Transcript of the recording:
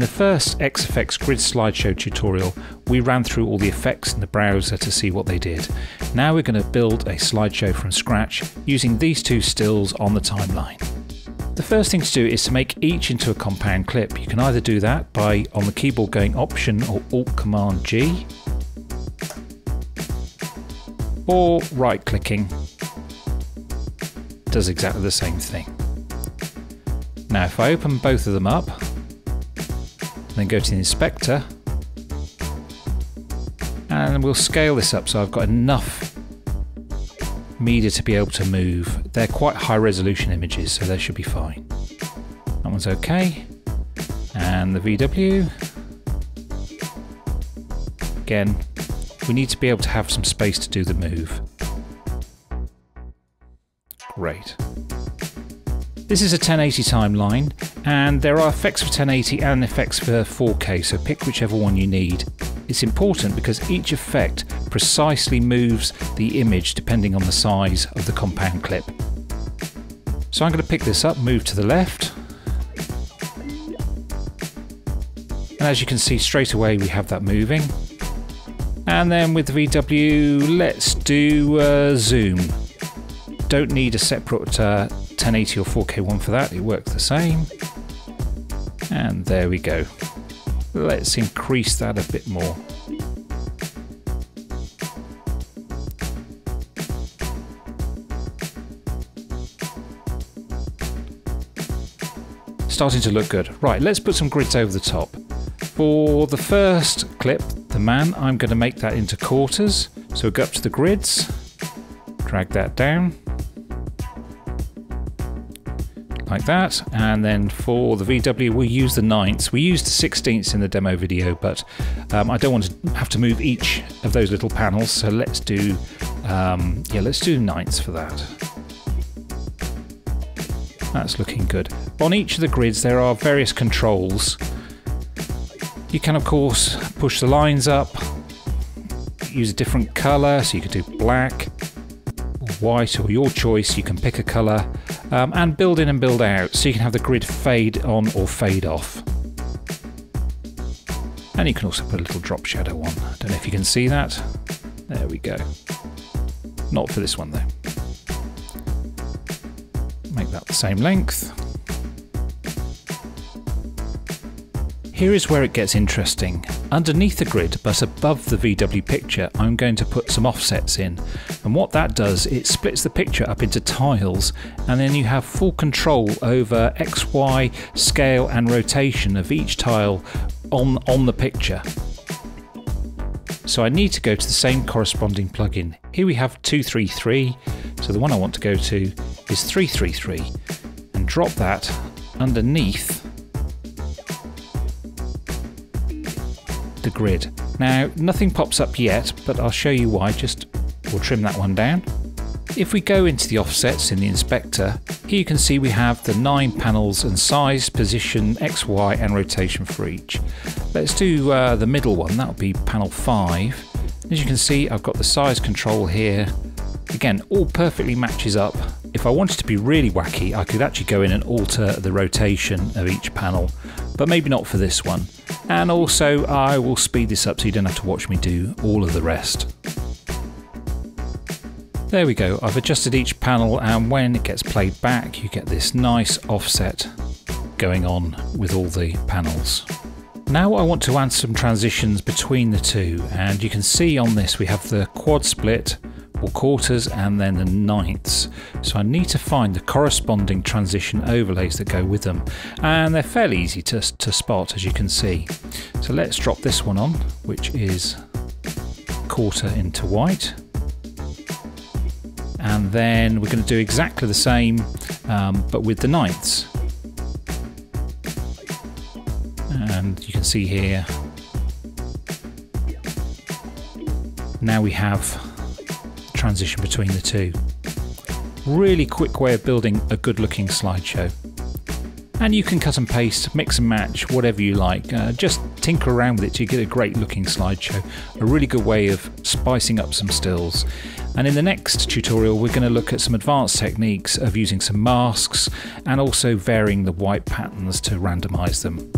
In the first XEffects Grid slideshow tutorial, we ran through all the effects in the browser to see what they did. Now we're going to build a slideshow from scratch using these two stills on the timeline. The first thing to do is to make each into a compound clip. You can either do that by on the keyboard going Option or Alt Command G, or right clicking does exactly the same thing. Now if I open both of them up, then go to the inspector, and we'll scale this up so I've got enough media to be able to move. They're quite high resolution images, so they should be fine. That one's okay. And the VW. Again, we need to be able to have some space to do the move. Great. This is a 1080 timeline, and there are effects for 1080 and effects for 4K, so pick whichever one you need. It's important because each effect precisely moves the image depending on the size of the compound clip. So I'm going to pick this up, move to the left, and as you can see straight away we have that moving. And then with the VW, let's do uh, zoom. Don't need a separate uh, 1080 or 4K one for that, it works the same. And there we go. Let's increase that a bit more. Starting to look good. Right, let's put some grids over the top. For the first clip, the man, I'm going to make that into quarters. So go up to the grids, drag that down, like that. And then for the VW, we use the ninths. We used the sixteenths in the demo video, but um, I don't want to have to move each of those little panels. So let's do, um, yeah, let's do ninths for that. That's looking good. On each of the grids, there are various controls. You can, of course, push the lines up, use a different color, so you could do black, white, or your choice. You can pick a color um, and build in and build out so you can have the grid fade on or fade off. And you can also put a little drop shadow on. I don't know if you can see that. There we go. Not for this one though. Make that the same length. Here is where it gets interesting. Underneath the grid, but above the VW picture, I'm going to put some offsets in. And what that does, it splits the picture up into tiles, and then you have full control over X, Y, scale and rotation of each tile on, on the picture. So I need to go to the same corresponding plugin. Here we have 233, so the one I want to go to is 333, and drop that underneath grid. Now, nothing pops up yet, but I'll show you why, just we'll trim that one down. If we go into the offsets in the inspector, here you can see we have the nine panels and size, position, X, Y and rotation for each. Let's do uh, the middle one, that'll be panel 5. As you can see I've got the size control here. Again, all perfectly matches up. If I wanted to be really wacky, I could actually go in and alter the rotation of each panel, but maybe not for this one. And also I will speed this up so you don't have to watch me do all of the rest. There we go, I've adjusted each panel and when it gets played back you get this nice offset going on with all the panels. Now I want to add some transitions between the two and you can see on this we have the quad split quarters and then the ninths. So I need to find the corresponding transition overlays that go with them. And they're fairly easy to, to spot as you can see. So let's drop this one on, which is quarter into white. And then we're going to do exactly the same, um, but with the ninths. And you can see here, now we have transition between the two. Really quick way of building a good looking slideshow. And you can cut and paste, mix and match, whatever you like. Uh, just tinker around with it to get a great looking slideshow. A really good way of spicing up some stills. And in the next tutorial, we're going to look at some advanced techniques of using some masks and also varying the white patterns to randomize them.